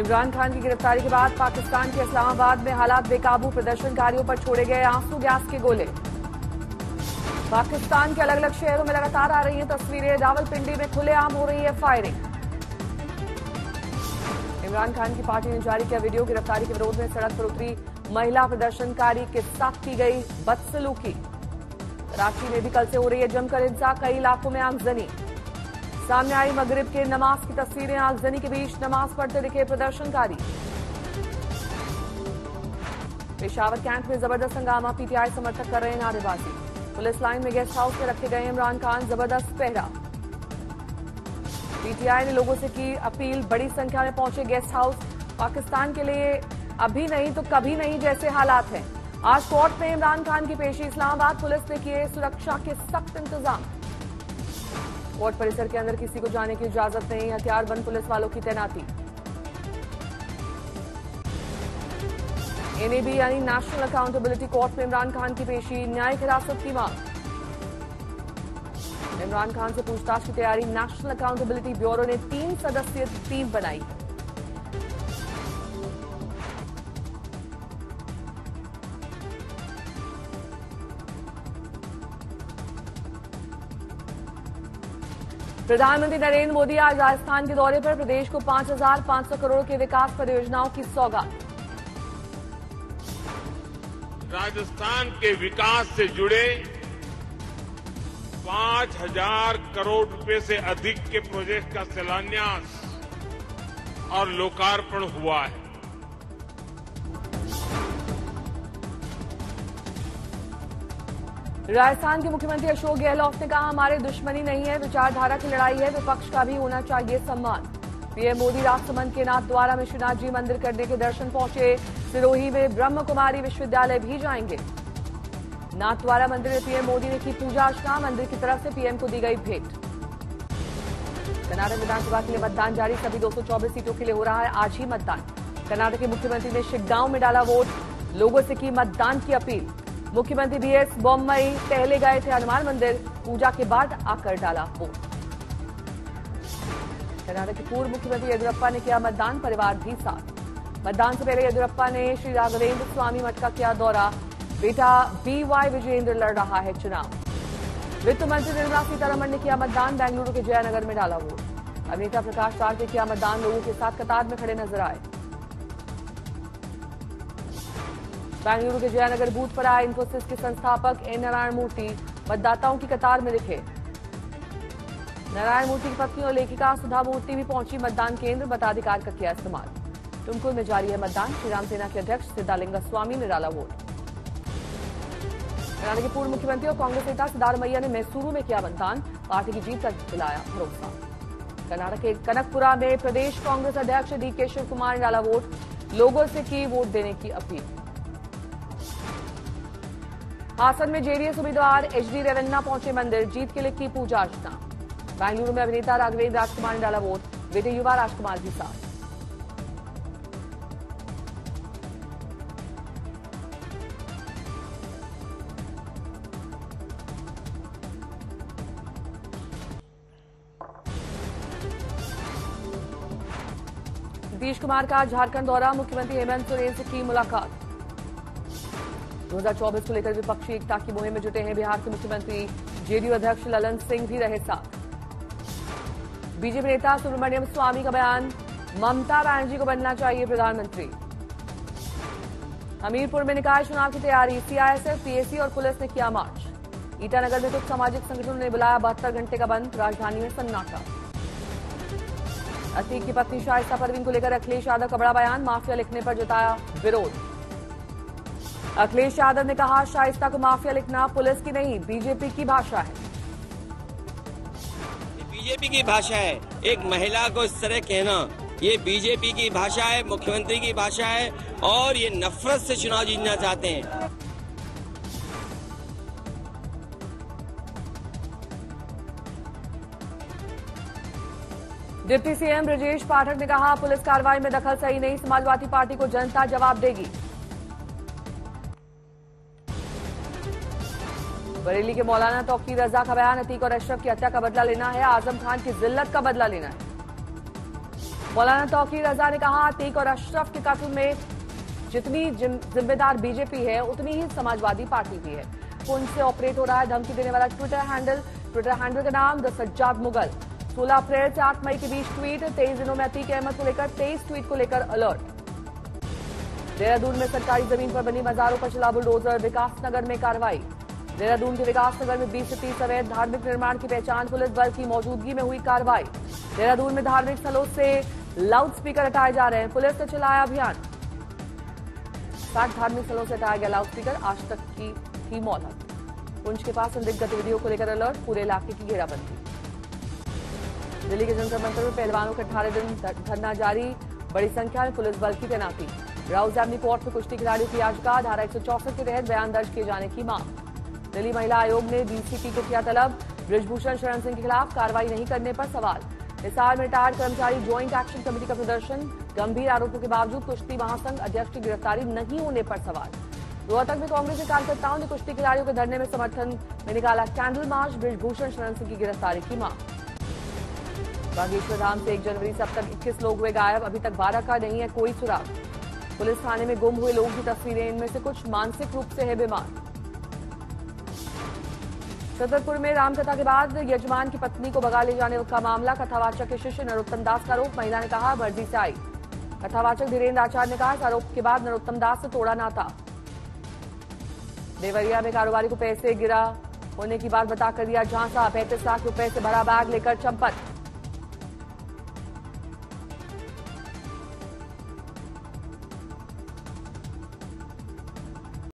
इमरान खान की गिरफ्तारी के बाद पाकिस्तान के इस्लामाबाद में हालात बेकाबू, प्रदर्शनकारियों पर छोड़े गए आँसू गैस के गोले। पाकिस्तान के अलग अलग शहरों में लगातार आ रही हैं तस्वीरें, रावलपिंडी में खुलेआम हो रही है फायरिंग। इमरान खान की पार्टी ने जारी किया वीडियो, गिरफ्तारी के विरोध में सड़क पर उतरी महिला प्रदर्शनकारी के साथ की गई बदसलूकी। कराची में भी कल से हो रही है जमकर हिंसा कई इलाकों में आगजनी। सामने आई मगरिब के नमाज़ की तस्वीरें, आगजनी के बीच नमाज़ पढ़ते दिखे प्रदर्शनकारी। पेशावर कैंप में ज़बरदस्त हंगामा, पीटीआई समर्थक कर रहे नारेबाजी। पुलिस लाइन में गेस्ट हाउस में रखे गए इमरान खान ज़बरदस्त पहरा। पीटीआई ने लोगों से की अपील, बड़ी संख्या में पहुँचे गेस्ट हाउस। पाकिस्तान के लिए अभी नहीं तो कभी नहीं जैसे हालात हैं। आज कोर्ट में इमरान खान की पेशी इस्लामाबाद, पुलिस ने किए सुरक्षा के सख्त इंतज़ाम। कोर्ट परिसर के अंदर किसी को जाने की इजाज़त नहीं, हथियार बंद पुलिस वालों की तैनाती। एनएबी यानी नेशनल अकाउंटेबिलिटी कोर्ट में इमरान खान की पेशी, न्यायिक हिरासत की मांग। इमरान खान से पूछताछ की तैयारी नेशनल अकाउंटेबिलिटी ब्यूरो ने तीन सदस्यीय टीम बनाई। प्रधानमंत्री नरेंद्र मोदी आज राजस्थान के दौरे पर प्रदेश को 5,500 करोड़ के विकास परियोजनाओं की सौगात। राजस्थान के विकास से जुड़े पाँच हज़ार करोड़ रुपए से अधिक के प्रोजेक्ट का शिलान्यास और लोकार्पण हुआ है। राजस्थान के मुख्यमंत्री अशोक गहलोत ने कहा, हमारे दुश्मनी नहीं है, विचारधारा की लड़ाई है, विपक्ष का भी होना चाहिए सम्मान. पीएम मोदी राजसमंद के नाथ द्वारा में श्रीनाथ जी मंदिर करने के दर्शन पहुँचे। सिरोही में ब्रह्म कुमारी विश्वविद्यालय भी जाएँगे। नाथ द्वारा मंदिर में पीएम मोदी ने की पूजा अर्चना, मंदिर की तरफ़ से पीएम को दी गई भेंट। कर्नाटक विधानसभा के लिए मतदान जारी, सभी 224 सीटों के लिए हो रहा है आज ही मतदान। कर्नाटक के मुख्यमंत्री ने शिगगांव में डाला वोट। लोगों से की मतदान की अपील। मुख्यमंत्री बीएस बॉम्बई पहले गए थे हनुमान मंदिर, पूजा के बाद आकर डाला वोट कर्नाटक के पूर्व मुख्यमंत्री येदियुरप्पा ने किया मतदान, परिवार भी साथ। मतदान से पहले येदियुरप्पा ने श्री राघवेंद्र स्वामी मठ का किया दौरा। बेटा बी वाई विजयेंद्र लड़ रहा है चुनाव। वित्त मंत्री निर्मला सीतारमण ने किया मतदान, बेंगलुरु के जयनगर में डाला वोट। अभिनेता प्रकाश राज ने किया मतदान, लोगों के साथ कतार में खड़े नज़र आए। बेंगलुरु के जयनगर बूथ पर आए इन्फोसिस के संस्थापक एन नारायण मूर्ति, मतदाताओं की कतार में दिखे। नारायण मूर्ति की पत्नी और लेखिका सुधा मूर्ति भी पहुँची मतदान केंद्र, मताधिकार का किया इस्तेमाल। तुमकुर में जारी है मतदान, श्रीराम सेना के अध्यक्ष सिद्धालिंगा स्वामी ने डाला वोट। कर्नाटक के पूर्व मुख्यमंत्री और कांग्रेस नेता सिद्धारमैया ने मैसूरू में किया मतदान, पार्टी की जीत का दिलाया भरोसा। कर्नाटक के कनकपुरा में प्रदेश कांग्रेस अध्यक्ष डी के शिव कुमार ने डाला वोट, लोगों से की वोट देने की अपील। हासन में जेडीएस उम्मीदवार एचडी रेवन्ना पहुँचे मंदिर, जीत के लिए की पूजा अर्चना। बेंगलुरु में अभिनेता राघवेंद्र राजकुमार ने डाला वोट, बेटे युवा राजकुमार भी साथ। नीतीश कुमार का झारखंड दौरा, मुख्यमंत्री हेमंत सोरेन से की मुलाकात। 2024 को लेकर विपक्षी एकता की मुहिम में जुटे हैं बिहार के मुख्यमंत्री। जेडीयू अध्यक्ष ललन सिंह भी रहे साथ। बीजेपी नेता सुब्रमण्यम स्वामी का बयान, ममता बनर्जी को बनना चाहिए प्रधानमंत्री। हमीरपुर में निकाय चुनाव की तैयारी, सीआईएसएफ, पीएसी और पुलिस ने किया मार्च। ईटानगर में कुछ सामाजिक संगठनों ने बुलाया बहत्तर घंटे का बंद, राजधानी में सन्नाटा। अतीक की पत्नी शाइस्ता परवीन को लेकर अखिलेश यादव का बड़ा बयान, माफिया लिखने पर जताया विरोध। अखिलेश यादव ने कहा शाइस्ता को माफिया लिखना पुलिस की नहीं बीजेपी की भाषा है। बीजेपी की भाषा है। एक महिला को इस तरह कहना ये बीजेपी की भाषा है मुख्यमंत्री की भाषा है और ये नफरत से चुनाव जीतना चाहते हैं। डिप्टी सीएम ब्रजेश पाठक ने कहा पुलिस कार्रवाई में दखल सही नहीं समाजवादी पार्टी को जनता जवाब देगी। बरेली के मौलाना तोकी रजा का बयान, अतीक और अशरफ की हत्या का बदला लेना है, आज़म खान की जिल्लत का बदला लेना है। मौलाना तौकीर रजा ने कहा, अतीक और अशरफ के कत्ल में जितनी जिम्मेदार बीजेपी है, उतनी ही समाजवादी पार्टी भी है। पुंछ से ऑपरेट हो रहा है, धमकी देने वाला ट्विटर हैंडल ट्विटर हैंडल का नाम, द सज्जाद मुगल। 16 अप्रैल से आठ मई के बीच ट्वीट, तेईस दिनों में अतीक अहमद को लेकर, तेईस ट्वीट को लेकर अलर्ट। देहरादून में सरकारी ज़मीन पर बनी मजारों पर चला बुलडोजर विकासनगर में कार्रवाई। देहरादून के विकासनगर में 20 से 30 अवैध धार्मिक निर्माण की पहचान पुलिस बल की मौजूदगी में हुई कार्रवाई। देहरादून में धार्मिक स्थलों से लाउड स्पीकर हटाए जा रहे हैं पुलिस ने चलाया अभियान। साठ धार्मिक स्थलों से हटाया गया लाउड स्पीकर आज तक की थी मौलत पुंछ के पास संदिग्ध गतिविधियों को लेकर अलर्ट, पूरे इलाके की घेराबंदी। दिल्ली के जंतर मंतर में पहलवानों के अठारह दिन धरना जारी, बड़ी संख्या में पुलिस बल की तैनाती। राउज एवनी कोर्ट में कुश्ती खिलाड़ियों की याचिका, धारा एक के तहत बयान दर्ज किए जाने की मांग। दिल्ली महिला आयोग ने डीसीपी को किया तलब। ब्रिजभूषण शरण सिंह के खिलाफ कार्रवाई नहीं करने पर सवाल। हिसार में रिटायर्ड कर्मचारी ज्वाइंट एक्शन कमेटी का प्रदर्शन। गंभीर आरोपों के बावजूद कुश्ती महासंघ अध्यक्ष की गिरफ्तारी नहीं होने पर सवाल। रोहतक में कांग्रेस के कार्यकर्ताओं ने कुश्ती खिलाड़ियों के धरने में समर्थन में निकाला कैंडल मार्च ब्रिजभूषण शरण सिंह की गिरफ्तारी की मांग। बागेश्वर धाम से एक जनवरी से अब तक 21 लोग हुए गायब। अभी तक 12 का नहीं है कोई सुराग। पुलिस थाने में गुम हुए लोगों की तस्वीरें। इनमें से कुछ मानसिक रूप से है बीमार। छतरपुर में रामकथा के बाद यजमान की पत्नी को भगा ले जाने का मामला, कथावाचक के शिष्य नरोत्तम दास का आरोप, महिला ने कहा, वर्दी से आई। कथावाचक धीरेन्द्र आचार्य ने कहा आरोप के बाद नरोत्तम दास से तोड़ा नाता। देवरिया में कारोबारी को पैसे गिरा होने की बात बताकर दिया झांसा पैंतीस लाख रुपए से भरा बैग लेकर चंपत